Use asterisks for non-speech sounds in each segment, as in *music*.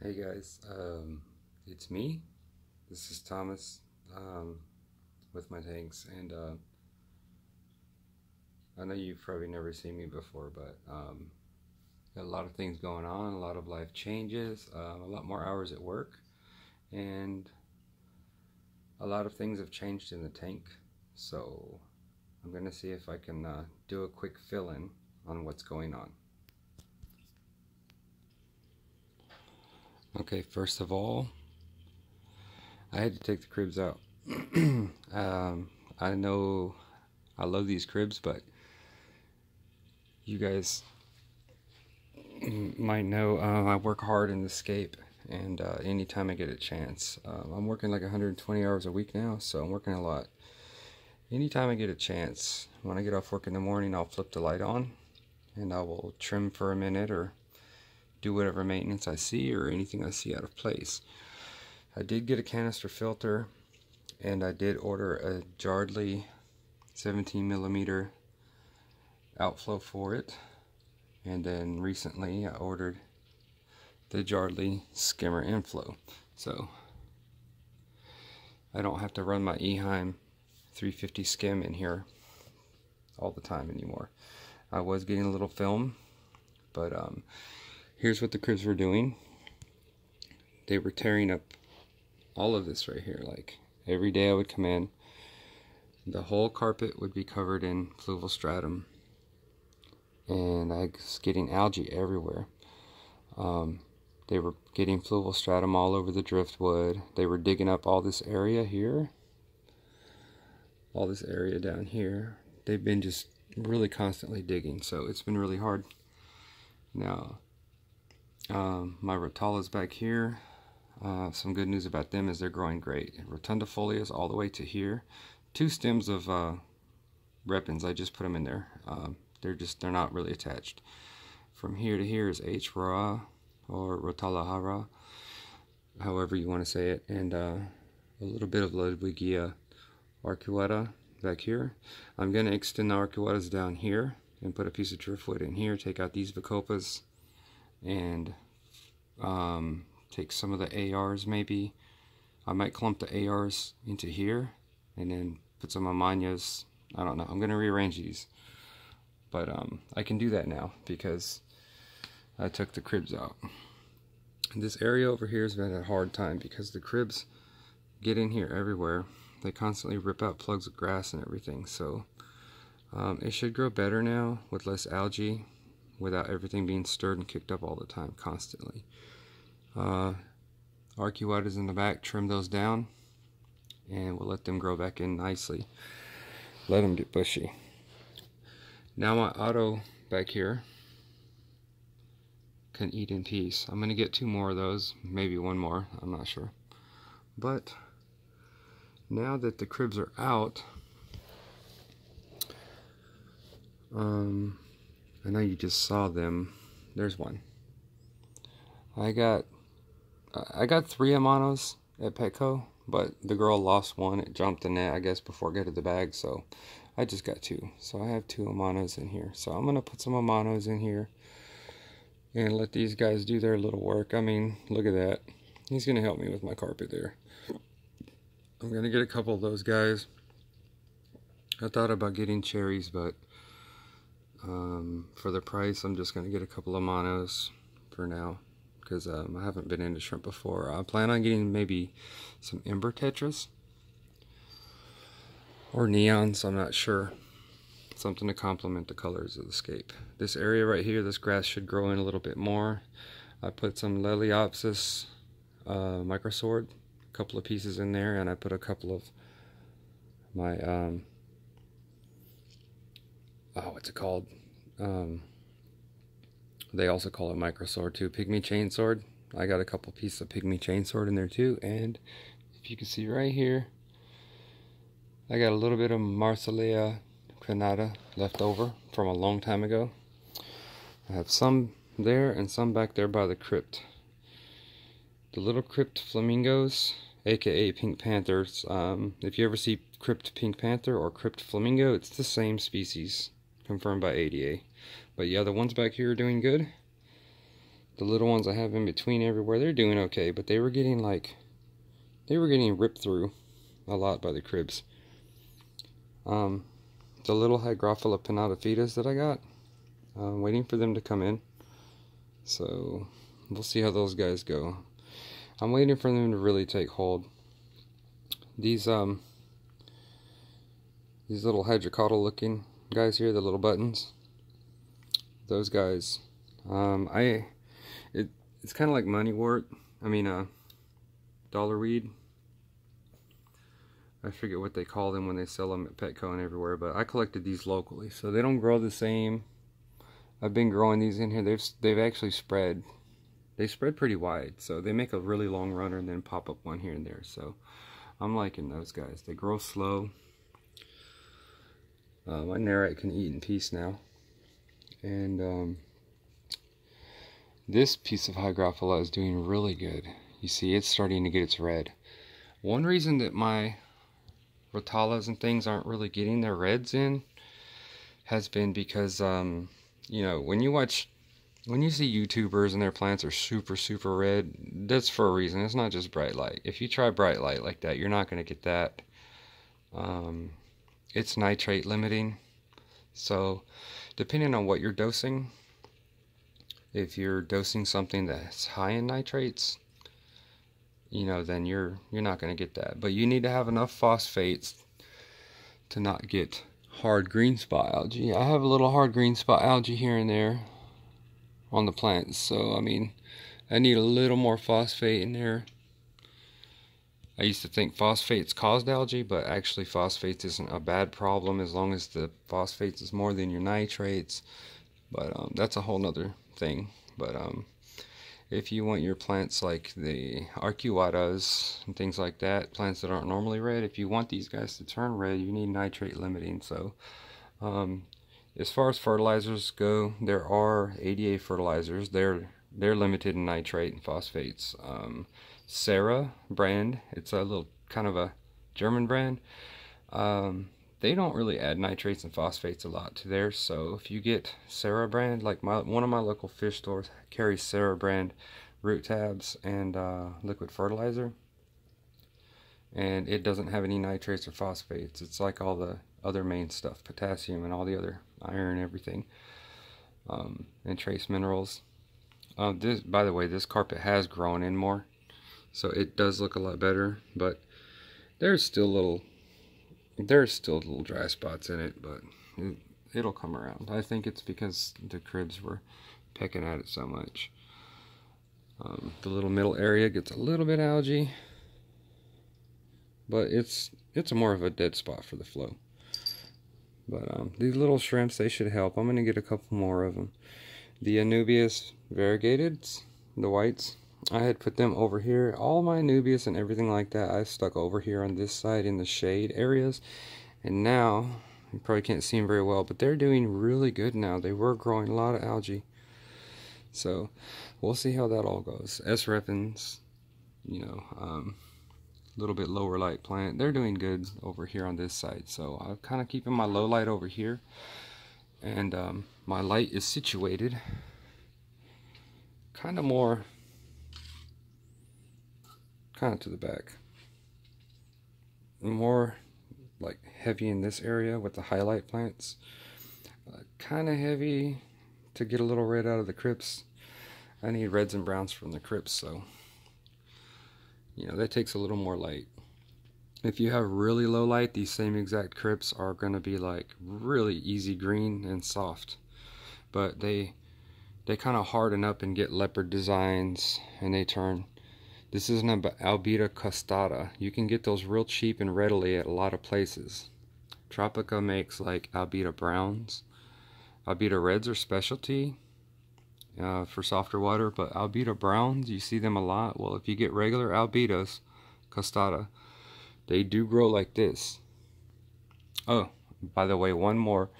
Hey guys, um, it's me. This is Thomas um, with my tanks, and uh, I know you've probably never seen me before, but um, a lot of things going on, a lot of life changes, uh, a lot more hours at work, and a lot of things have changed in the tank. So I'm gonna see if I can uh, do a quick fill-in on what's going on. Okay, first of all, I had to take the kribs out. *clears throat* um, I know I love these kribs, but you guys might know uh, I work hard in the scape, and uh, anytime I get a chance, um, I'm working like 120 hours a week now, so I'm working a lot. Anytime I get a chance, when I get off work in the morning, I'll flip the light on, and I will trim for a minute or do whatever maintenance I see or anything I see out of place. I did get a canister filter and I did order a Jardli 17 millimeter outflow for it and then recently I ordered the Jardli skimmer inflow so I don't have to run my Eheim 350 skim in here all the time anymore. I was getting a little film but um, here's what the kribs were doing. They were tearing up all of this right here. Like every day I would come in, the whole carpet would be covered in fluval stratum. And I was getting algae everywhere. Um, they were getting fluval stratum all over the driftwood. They were digging up all this area here. All this area down here. They've been just really constantly digging, so it's been really hard. Now, um, my Rotalas back here. Uh, some good news about them is they're growing great. Rotundifolias all the way to here. Two stems of uh, repens. I just put them in there. Um, they're just they're not really attached. From here to here is H'ra or Rotala however you want to say it, and uh, a little bit of Ludwigia arcuata back here. I'm going to extend the arcuatas down here and put a piece of driftwood in here, take out these bacopas, and um, take some of the ARs maybe. I might clump the ARs into here and then put some Amanias. I don't know. I'm going to rearrange these. But um, I can do that now because I took the kribs out. This area over here has been a hard time because the kribs get in here everywhere. They constantly rip out plugs of grass and everything. So um, it should grow better now with less algae without everything being stirred and kicked up all the time constantly. Uh, arcuatas in the back, trim those down and we'll let them grow back in nicely. Let them get bushy. Now my auto back here can eat in peace. I'm going to get two more of those, maybe one more, I'm not sure. But now that the kribs are out, um, I know you just saw them. There's one. I got I got three Amanos at Petco, but the girl lost one. It jumped the net, I guess, before getting the bag, so I just got two. So I have two Amanos in here. So I'm going to put some Amanos in here and let these guys do their little work. I mean, look at that. He's going to help me with my carpet there. I'm going to get a couple of those guys. I thought about getting cherries, but um, for the price, I'm just going to get a couple of monos for now because um, I haven't been into shrimp before. I plan on getting maybe some ember tetras or neons, I'm not sure. Something to complement the colors of the scape. This area right here, this grass should grow in a little bit more. I put some Lilaeopsis uh, microsword, a couple of pieces in there, and I put a couple of my um, oh, what's it called? Um, they also call it micro sword too. Pygmy chain sword. I got a couple pieces of pygmy chain sword in there too. And if you can see right here, I got a little bit of Marsilea crenata left over from a long time ago. I have some there and some back there by the crypt. The little crypt flamingos, aka pink panthers. Um, if you ever see crypt pink panther or crypt flamingo, it's the same species confirmed by ADA. But yeah, the ones back here are doing good. the little ones I have in between everywhere, they're doing okay, but they were getting like, they were getting ripped through a lot by the kribs. Um, the little Hygrophila pinnata that I got, I'm waiting for them to come in. So we'll see how those guys go. I'm waiting for them to really take hold. These um these little hydrocotyl looking guys here, the little buttons. Those guys, um, I it it's kind of like moneywort. I mean, uh, dollar weed. I forget what they call them when they sell them at Petco and everywhere, but I collected these locally, so they don't grow the same. I've been growing these in here. They've they've actually spread. They spread pretty wide, so they make a really long runner and then pop up one here and there. So I'm liking those guys. They grow slow. Uh, my Nerite can eat in peace now. And um, this piece of Hygrophila is doing really good. You see, it's starting to get its red. One reason that my Rotalas and things aren't really getting their reds in has been because um, you know, when you watch, when you see YouTubers and their plants are super, super red, that's for a reason. It's not just bright light. If you try bright light like that, you're not going to get that. Um, it's nitrate limiting. So, depending on what you're dosing, if you're dosing something that's high in nitrates, you know, then you're you're not going to get that. But you need to have enough phosphates to not get hard green spot algae. I have a little hard green spot algae here and there on the plants. So, I mean, I need a little more phosphate in there. I used to think phosphates caused algae, but actually phosphates isn't a bad problem as long as the phosphates is more than your nitrates. But um, that's a whole nother thing. But um, if you want your plants like the arcuatas and things like that, plants that aren't normally red, if you want these guys to turn red, you need nitrate limiting. So, um, as far as fertilizers go, there are ADA fertilizers. They're they're limited in nitrate and phosphates. Um, Sera brand, it's a little kind of a German brand. Um, they don't really add nitrates and phosphates a lot to theirs. So if you get Sera brand, like my one of my local fish stores carries Sera brand root tabs and uh, liquid fertilizer, and it doesn't have any nitrates or phosphates. It's like all the other main stuff, potassium and all the other iron, everything, um, and trace minerals. Uh, this, by the way, this carpet has grown in more, so it does look a lot better, but there's still little there's still little dry spots in it, but it, will come around. I think it's because the kribs were pecking at it so much. Um, the little middle area gets a little bit algae, but it's it's more of a dead spot for the flow. But um, these little shrimps, they should help. I'm going to get a couple more of them. The Anubias variegated, the whites, I had put them over here. All my Anubias and everything like that, I stuck over here on this side in the shade areas. And now, you probably can't see them very well, but they're doing really good now. They were growing a lot of algae. So, we'll see how that all goes. S. repens, you know, um, a little bit lower light plant. They're doing good over here on this side. So, I'm kind of keeping my low light over here. And um, my light is situated kind of more kind of to the back. More like heavy in this area with the highlight plants. Uh, kind of heavy to get a little red out of the crypts. I need reds and browns from the crypts, so you know that takes a little more light. If you have really low light, these same exact crypts are going to be like really easy green and soft. But they they kind of harden up and get leopard designs and they turn this is an Albida costata. You can get those real cheap and readily at a lot of places. Tropica makes like Albida browns. Albida reds are specialty uh, for softer water, but Albida browns, you see them a lot. Well, if you get regular Albidas costata, they do grow like this. Oh, by the way, one more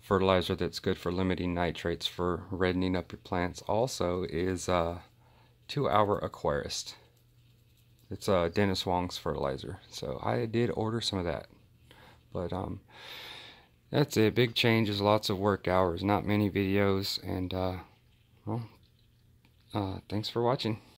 fertilizer that's good for limiting nitrates for reddening up your plants also is uh, 2Hr Aquarist. It's uh, Dennis Wong's fertilizer. So I did order some of that. But um, that's it. Big changes, lots of work hours, not many videos. And uh, well, uh, thanks for watching.